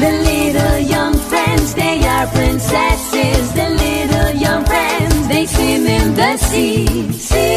The little young friends, they are princesses. The little young friends, they swim in the sea. sea.